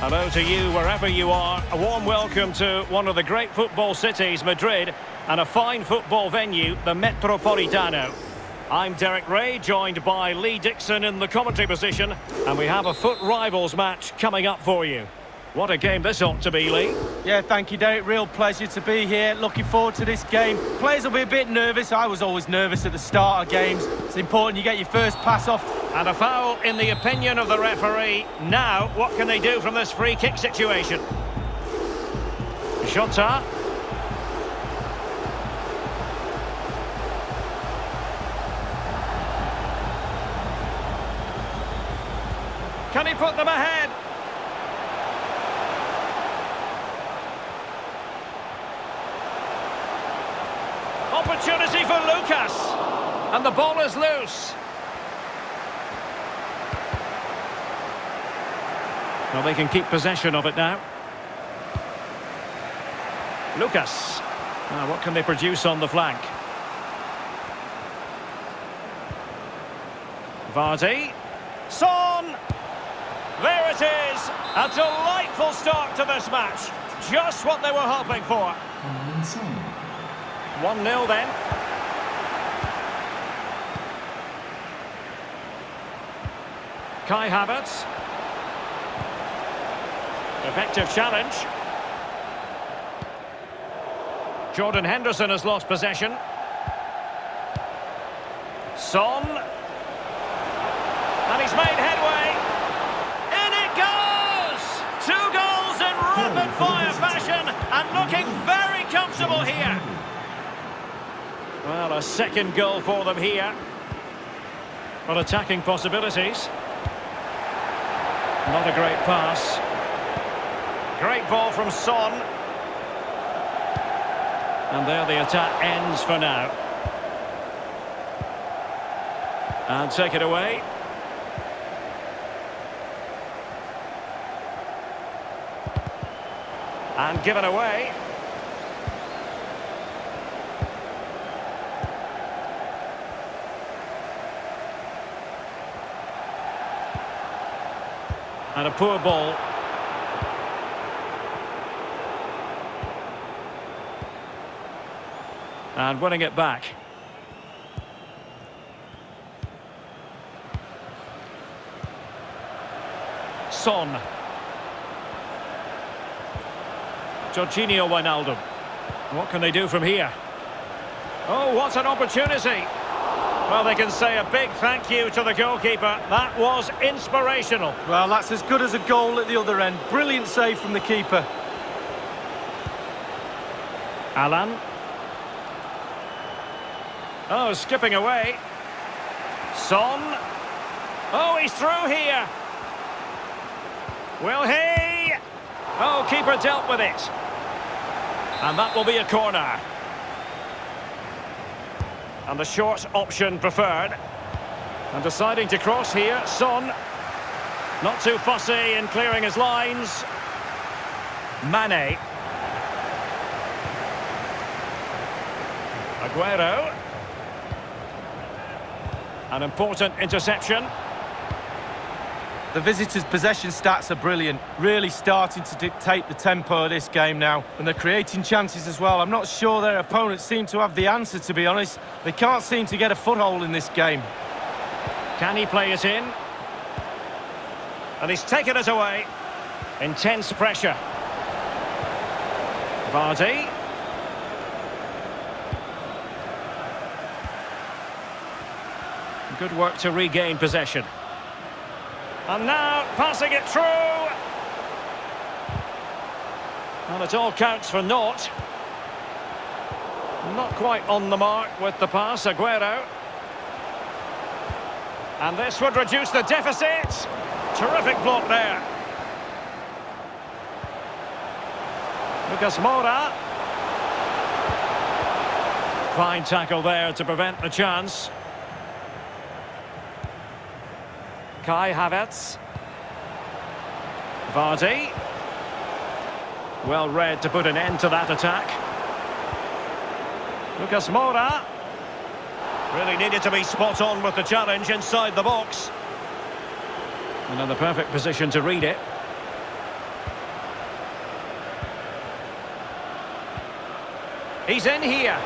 Hello to you wherever you are. A warm welcome to one of the great football cities, Madrid, and a fine football venue, the Metropolitano. I'm Derek Ray, joined by Lee Dixon in the commentary position, and we have a FUT Rivals match coming up for you. What a game this ought to be, Lee. Yeah, thank you, Derek. Real pleasure to be here. Looking forward to this game. Players will be a bit nervous. I was always nervous at the start of games. It's important you get your first pass off. And a foul in the opinion of the referee. Now, what can they do from this free kick situation? Jota. Can he put them ahead? Opportunity for Lucas. And the ball is loose. Well, they can keep possession of it now. Lucas. Now, what can they produce on the flank? Vardy. Son! There it is! A delightful start to this match. Just what they were hoping for. 1-0 then. Kai Havertz. Effective challenge. Jordan Henderson has lost possession. Son. And he's made headway. In it goes! Two goals in rapid-fire fashion and looking very comfortable here. Well, a second goal for them here. But attacking possibilities. Not a great pass. Great ball from Son. And there the attack ends for now. And take it away. And given away. And a poor ball. And winning it back. Son. Jorginho Wijnaldum. What can they do from here? Oh, what an opportunity! Well, they can say a big thank you to the goalkeeper. That was inspirational. Well, that's as good as a goal at the other end. Brilliant save from the keeper. Alan. Oh, skipping away. Son. Oh, he's through here. Will he? Oh, keeper dealt with it. And that will be a corner. And the short option preferred. And deciding to cross here, Son. Not too fussy in clearing his lines. Mane. Aguero. An important interception. The visitors' possession stats are brilliant, really starting to dictate the tempo of this game now. And they're creating chances as well. I'm not sure their opponents seem to have the answer, to be honest. They can't seem to get a foothold in this game. Can he play it in? And he's taken it away. Intense pressure. Vardy. Good work to regain possession. And now passing it through. And it all counts for naught. Not quite on the mark with the pass, Aguero. And this would reduce the deficit. Terrific block there. Lucas Moura. Fine tackle there to prevent the chance. Kai Havertz. Vardy. Well read to put an end to that attack. Lucas Moura. Really needed to be spot on with the challenge inside the box. Another perfect position to read it. He's in here.